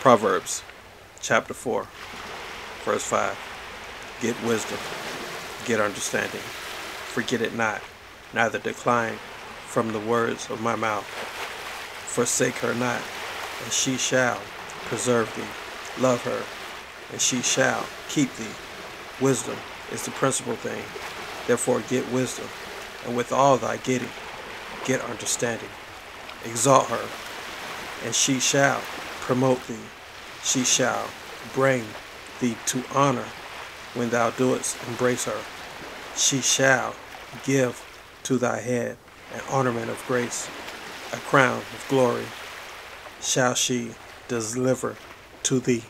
Proverbs chapter 4, verse 5. Get wisdom, get understanding. Forget it not, neither decline from the words of my mouth. Forsake her not, and she shall preserve thee. Love her, and she shall keep thee. Wisdom is the principal thing. Therefore get wisdom, and with all thy getting, get understanding. Exalt her, and she shall promote thee. She shall bring thee to honor when thou doest embrace her. She shall give to thy head an ornament of grace, a crown of glory shall she deliver to thee.